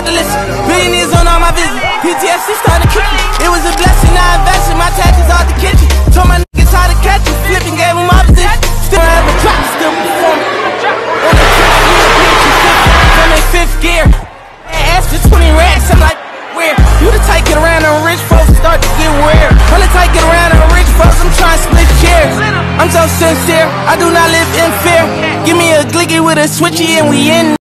hard to listen. Billionaires on all my visits. PTSD started to. It was a blessing, I invested. My taxes out the kitchen. Told my niggas how to catch it. Flipping, gave them my position. Still have a drop, still performing. On the track, I'm in fifth gear. Ask for 20 racks, I'm like, where? You the type get around and rich folks start to get weird. I'm the type get around and rich folks, I'm trying to split chairs. I'm so sincere, I do not live in fear. Give me a glicky with a switchy and we in.